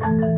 Bye.